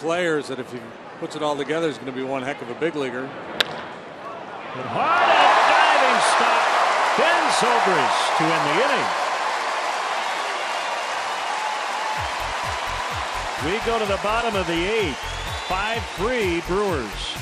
players that if he puts it all together is going to be one heck of a big leaguer. But hard at diving stop. Ben Zobrist to end the inning. We go to the bottom of the eighth. 5-3 Brewers.